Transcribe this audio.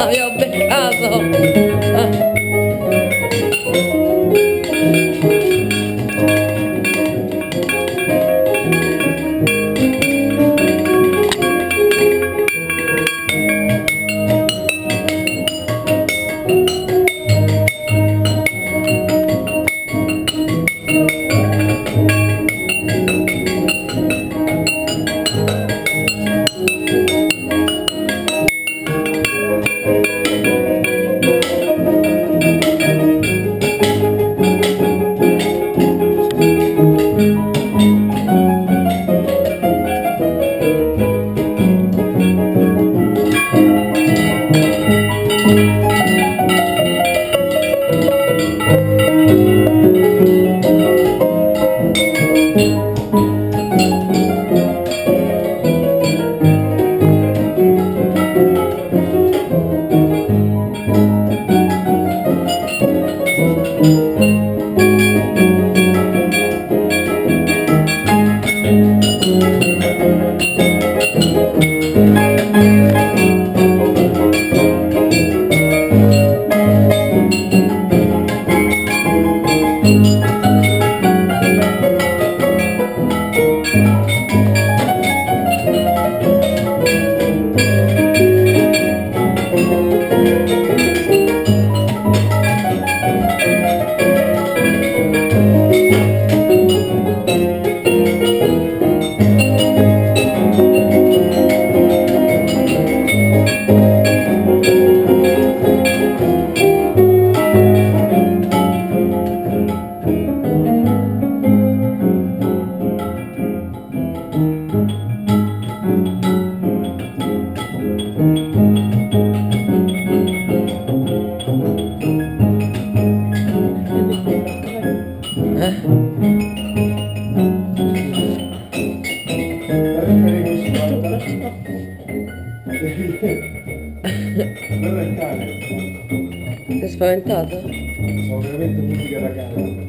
Había pecado. Música Dove è il cane? Sei spaventato? Sono veramente mitica da cane.